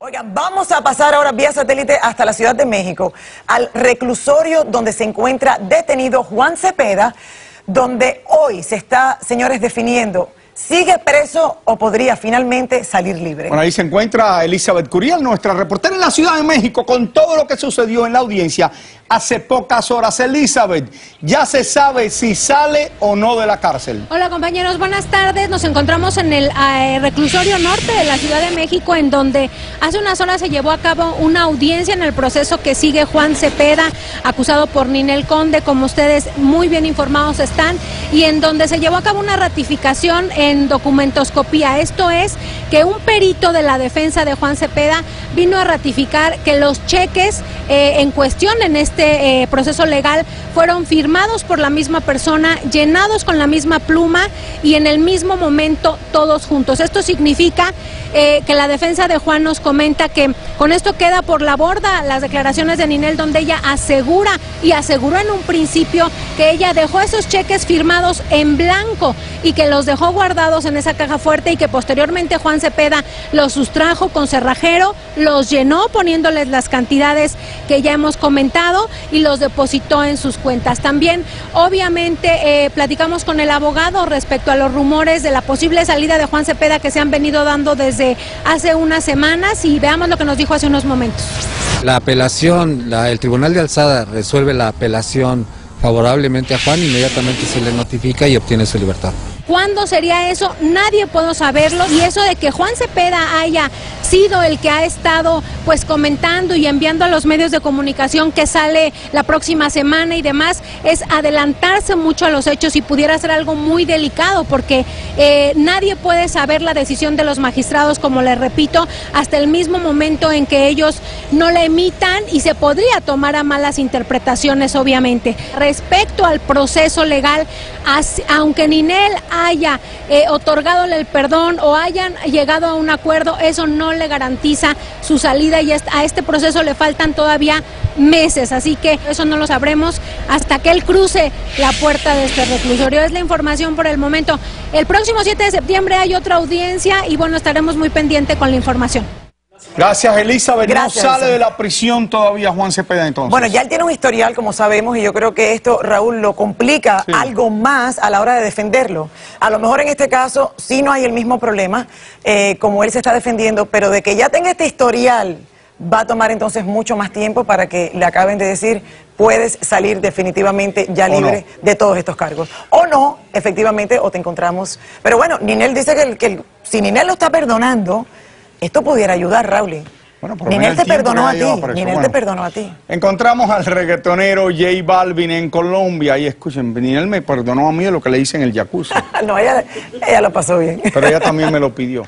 Oigan, vamos a pasar ahora vía satélite hasta la Ciudad de México, al reclusorio donde se encuentra detenido Juan Cepeda, donde hoy se está, señores, definiendo ¿Sigue preso o podría finalmente salir libre? Bueno, ahí se encuentra Elizabeth Curiel, nuestra reportera en la Ciudad de México, con todo lo que sucedió en la audiencia hace pocas horas. Elizabeth, ya se sabe si sale o no de la cárcel. Hola compañeros, buenas tardes. Nos encontramos en el eh, reclusorio norte de la Ciudad de México, en donde hace unas horas se llevó a cabo una audiencia en el proceso que sigue Juan Cepeda, acusado por Ninel Conde, como ustedes muy bien informados están, y en donde se llevó a cabo una ratificación en documentoscopía. Esto es que un perito de la defensa de Juan Cepeda vino a ratificar que los cheques eh, en cuestión en este eh, proceso legal fueron firmados por la misma persona, llenados con la misma pluma y en el mismo momento todos juntos. Esto significa eh, que la defensa de Juan nos comenta que con esto queda por la borda las declaraciones de Ninel donde ella asegura y aseguró en un principio que ella dejó esos cheques firmados en blanco y que los dejó guardados en esa caja fuerte y que posteriormente Juan Cepeda los sustrajo con cerrajero, los llenó poniéndoles las cantidades que ya hemos comentado y los depositó en sus cuentas. También, obviamente, eh, platicamos con el abogado respecto a los rumores de la posible salida de Juan Cepeda que se han venido dando desde hace unas semanas y veamos lo que nos dijo hace unos momentos. La apelación, el Tribunal de Alzada resuelve la apelación favorablemente a Juan, inmediatamente se le notifica y obtiene su libertad. ¿Cuándo sería eso? Nadie puede saberlo. Y eso de que Juan Cepeda haya sido el que ha estado pues comentando y enviando a los medios de comunicación que sale la próxima semana y demás, es adelantarse mucho a los hechos y pudiera ser algo muy delicado porque eh, nadie puede saber la decisión de los magistrados, como les repito, hasta el mismo momento en que ellos no la emitan y se podría tomar a malas interpretaciones, obviamente. Respecto al proceso legal, aunque Ninel haya eh, otorgado el perdón o hayan llegado a un acuerdo, eso no le garantiza su salida y a este proceso le faltan todavía meses, así que eso no lo sabremos hasta que él cruce la puerta de este reclusorio. Es la información por el momento. El próximo 7 de septiembre hay otra audiencia y bueno, estaremos muy pendientes con la información. Gracias, Elizabeth. no sale de la prisión todavía Juan Cepeda entonces. Bueno, ya él tiene un historial, como sabemos, y yo creo que esto, Raúl, lo complica algo más a la hora de defenderlo. A lo mejor en este caso sí no hay el mismo problema, eh, como él se está defendiendo, pero de que ya tenga este historial va a tomar entonces mucho más tiempo para que le acaben de decir puedes salir definitivamente ya libre de todos estos cargos. O no, efectivamente, o te encontramos. Pero bueno, Ninel dice que, que si Ninel lo está perdonando, esto pudiera ayudar, Raúl. Bueno, por Ninel te perdonó a ti. Ninel te perdonó a ti. Encontramos al reggaetonero J Balvin en Colombia y escuchen, Ninel me perdonó a mí de lo que le hice en el jacuzzi. no, ella, ella lo pasó bien. Pero ella también me lo pidió.